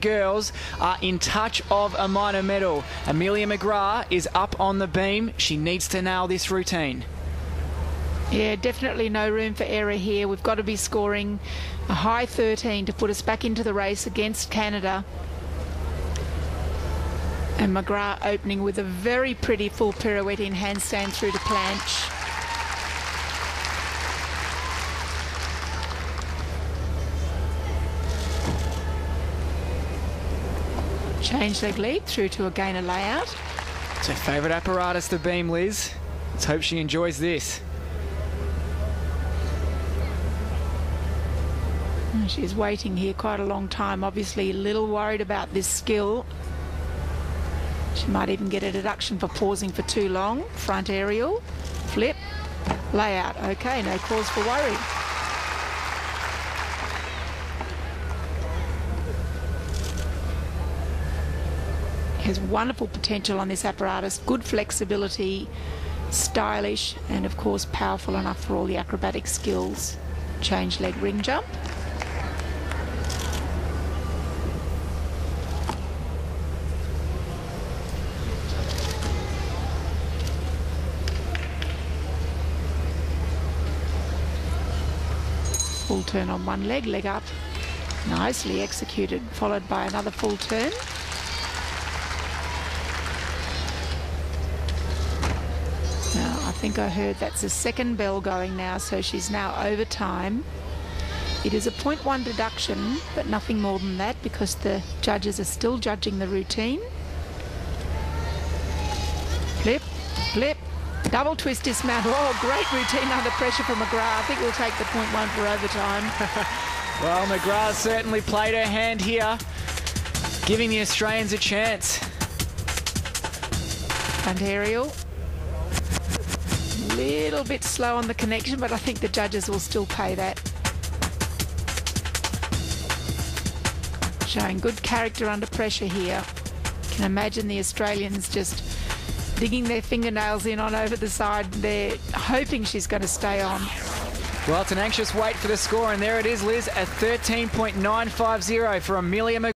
Girls are in touch of a minor medal. Amelia McGrath is up on the beam. She needs to nail this routine. Yeah, definitely no room for error here. We've got to be scoring a high 13 to put us back into the race against Canada. And McGrath opening with a very pretty full pirouette in handstand through to planche. Change leg leap through to a gainer layout. It's her favourite apparatus, the beam, Liz. Let's hope she enjoys this. Hmm, She's waiting here quite a long time, obviously a little worried about this skill. She might even get a deduction for pausing for too long. Front aerial, flip, layout. Okay, no cause for worry. Has wonderful potential on this apparatus, good flexibility, stylish, and of course powerful enough for all the acrobatic skills. Change leg ring jump. Full turn on one leg, leg up. Nicely executed, followed by another full turn. Now, I think I heard that's the second bell going now, so she's now over time. It is a 0.1 deduction, but nothing more than that because the judges are still judging the routine. Flip, flip, Double twist dismount. Oh, great routine under pressure from McGrath. I think we'll take the point 0.1 for overtime. well, McGrath certainly played her hand here, giving the Australians a chance. And aerial. Little bit slow on the connection, but I think the judges will still pay that. Showing good character under pressure here. Can imagine the Australians just digging their fingernails in on over the side. They're hoping she's going to stay on. Well, it's an anxious wait for the score, and there it is, Liz, a 13.950 for Amelia